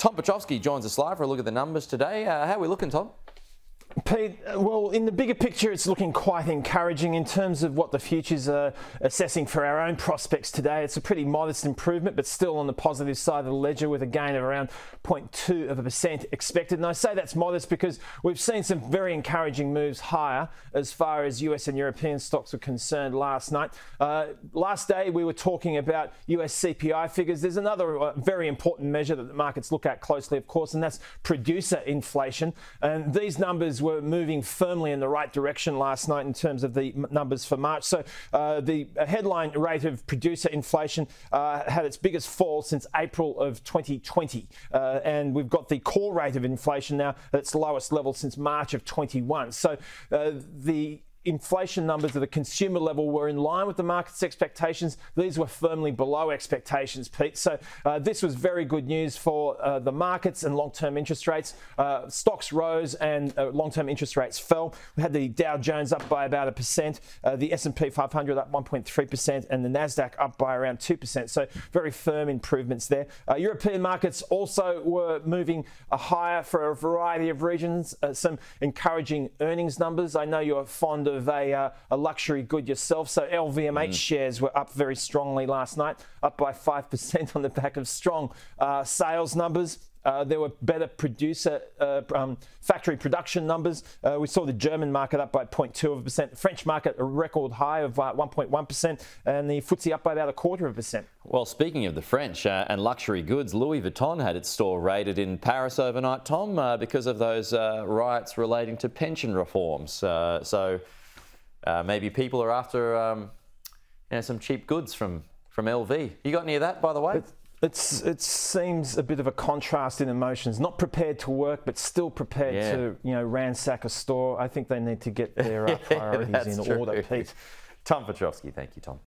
Tom Piotrowski joins us live for a look at the numbers today. Uh, how are we looking, Tom? Pete, uh, well, in the bigger picture, it's looking quite encouraging in terms of what the futures are assessing for our own prospects today. It's a pretty modest improvement, but still on the positive side of the ledger with a gain of around 0.2 of a percent expected. And I say that's modest because we've seen some very encouraging moves higher as far as US and European stocks are concerned last night. Uh, last day, we were talking about US CPI figures. There's another uh, very important measure that the markets look at closely, of course, and that's producer inflation. And these numbers were moving firmly in the right direction last night in terms of the numbers for March. So uh, the headline rate of producer inflation uh, had its biggest fall since April of 2020. Uh, and we've got the core rate of inflation now at its lowest level since March of 21. So uh, the inflation numbers at the consumer level were in line with the market's expectations. These were firmly below expectations, Pete. So uh, this was very good news for uh, the markets and long-term interest rates. Uh, stocks rose and uh, long-term interest rates fell. We had the Dow Jones up by about a percent, uh, the S&P 500 up 1.3%, and the Nasdaq up by around 2%. So very firm improvements there. Uh, European markets also were moving higher for a variety of reasons. some encouraging earnings numbers. I know you're fond of a, uh, a luxury good yourself. So LVMH mm. shares were up very strongly last night, up by 5% on the back of strong uh, sales numbers. Uh, there were better producer uh, um, factory production numbers. Uh, we saw the German market up by 0.2 of a percent, the French market a record high of 1.1 uh, percent, and the FTSE up by about a quarter of a percent. Well, speaking of the French uh, and luxury goods, Louis Vuitton had its store raided in Paris overnight, Tom, uh, because of those riots relating to pension reforms. so maybe people are after um, you know, some cheap goods from from LV. You got any of that, by the way? It's it's it seems a bit of a contrast in emotions. Not prepared to work, but still prepared yeah. to you know ransack a store. I think they need to get their uh, priorities in true. order, Pete. Tom Piotrowski, thank you, Tom.